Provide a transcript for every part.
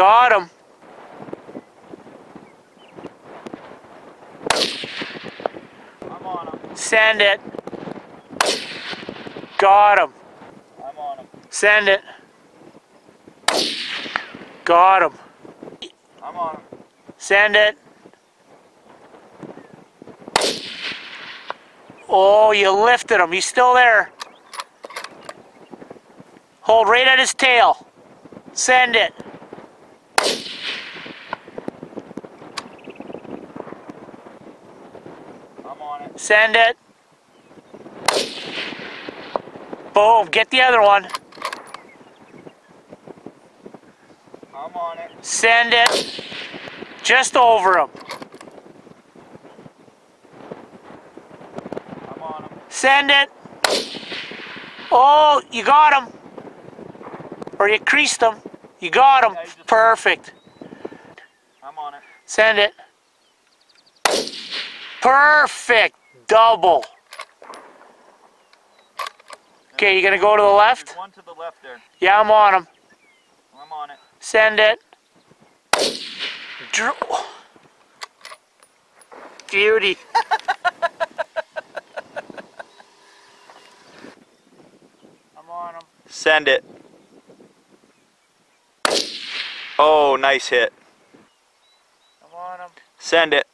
Got him. I'm on him. Send it. Got him. I'm on him. Send it. Got him. I'm on him. Send it. Oh, you lifted him. He's still there. Hold right at his tail. Send it. I'm on it. Send it. Boom. Get the other one. I'm on it. Send it. Just over him. I'm on him. Send it. Oh, you got him. Or you creased him. You got him. Yeah, Perfect. I'm on it. Send it. Perfect. Double. Okay, you gonna go to the left? There's one to the left there. Yeah, I'm on him. I'm on it. Send it. Dr- Beauty. I'm on him. Send it. Oh, nice hit. I'm on him. Send it.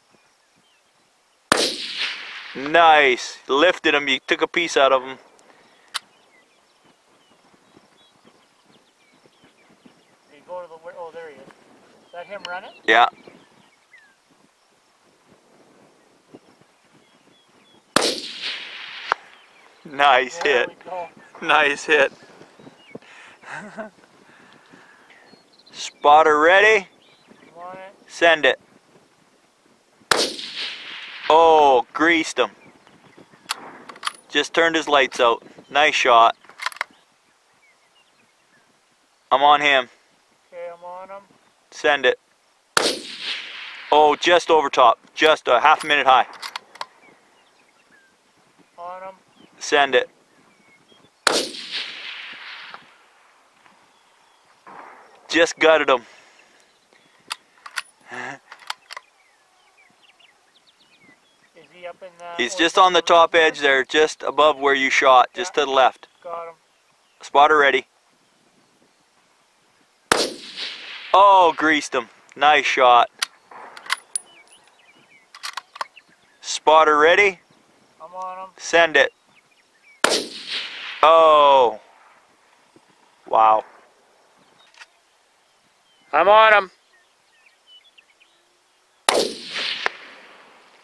Nice. Lifted him. You took a piece out of him. You go to the oh there he is. Is that him running? Yeah. Nice There hit. Nice hit. Spotter ready. I'm on it. Send it. Oh, greased him. Just turned his lights out. Nice shot. I'm on him. Okay, I'm on him. Send it. Oh, just over top. Just a half minute high. On him. Send it. Just gutted him. Is he up in the He's just on the top edge there, just above where you shot, just to the left. Got him. Spotter ready. Oh, greased him. Nice shot. Spotter ready. I'm on him. Send it. Oh. Wow. I'm on him.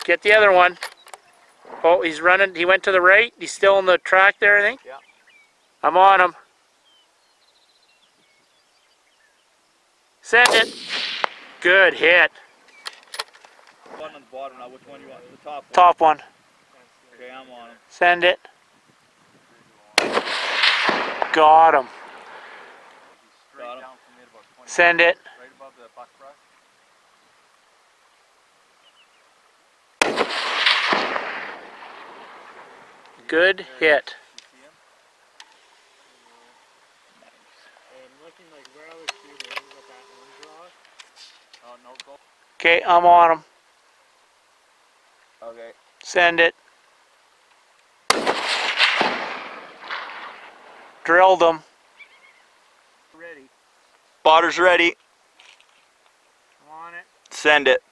Get the other one. Oh, he's running. He went to the right. He's still on the track there, I think. Yeah. I'm on him. Send it. Good hit. One on the bottom now. Which one you want? The top one. Top one. Okay, I'm on him. Send it. Got him. Got him. Send it. Right above the buck brush. Good hit. Okay, I'm on him. Okay. Send it. Drilled him. Spotter's ready. I'm on it. Send it.